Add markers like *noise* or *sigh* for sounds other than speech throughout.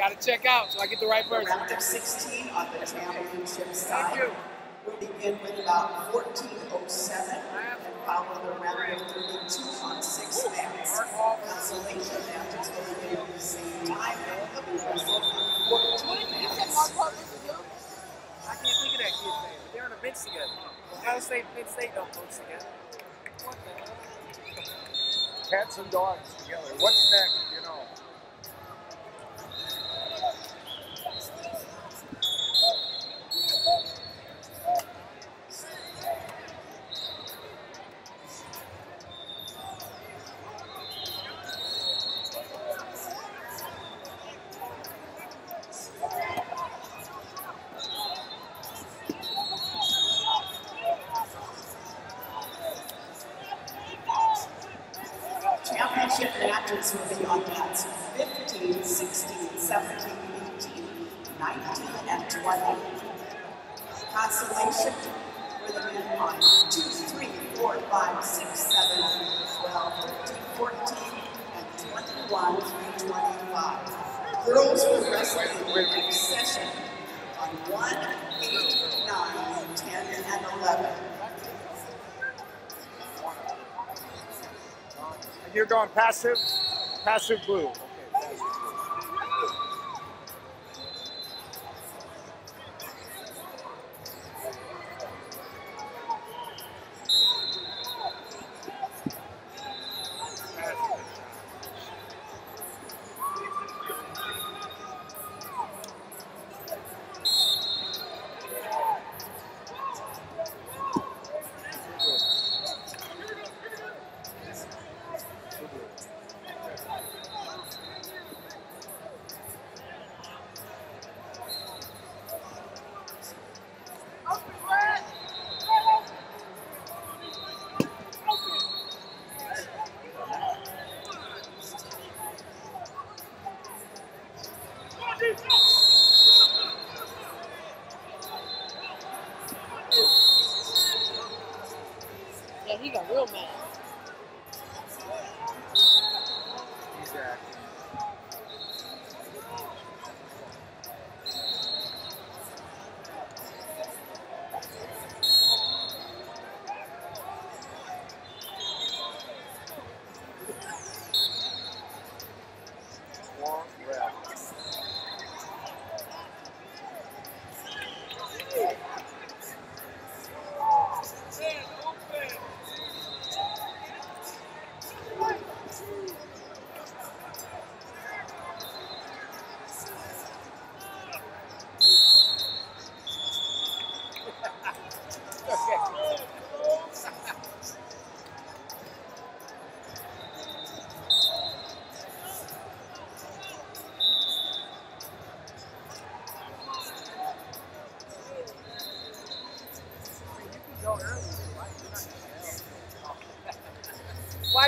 Got to check out so I get the right person. Round of 16 on the championship Thank side. you. We'll begin with about 1407 and follow the round of 32 on six mats. Consolation matches will begin at the same time be wrestled on 14 mats. I can't think of that kid's name. but They're on a bench together. Ohio State and Penn State don't coach together. What the hell? Cats and dogs together. What's next? You know. Championship matches will be on mats 15, 16, 17, 18, 19, and 20. Consolation for the men on 2, 3, 4, 5, 6, 7, 12, 13, 14, and 21 through 25. Girls will wrestle in session on 1, 8, 9, 10, and 11. You're going passive, passive blue. Yeah,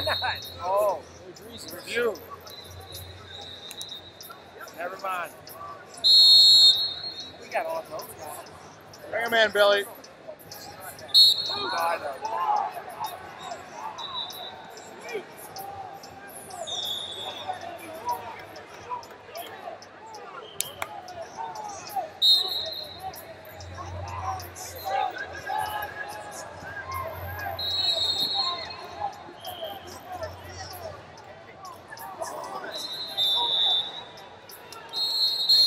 not? *laughs* Oh, review. Never mind. We got all those guys. Bring him in, Billy. Oh, I know.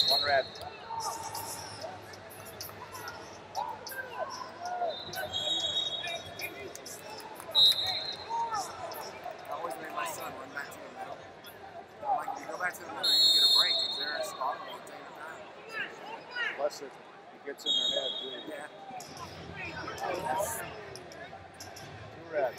One red. I always made my son run back to the middle. I'm like, if you go back to the middle, you can get a break because they're spot all the time. Plus it, it gets in their head, too. Yeah. Two red.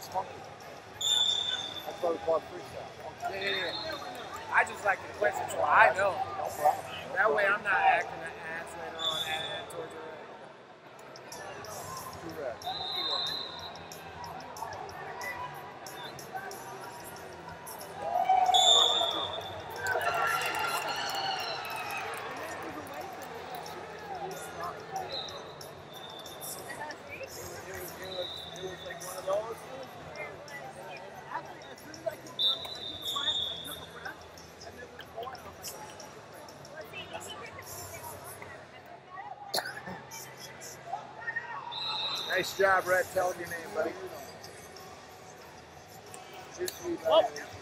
That's funny. That's probably called freestyle. Yeah, yeah, yeah. I just like the question so I know. No problem. That way I'm not acting an ass later on and towards your Too bad. Nice job, Red. Tell your name, buddy. Oh. buddy.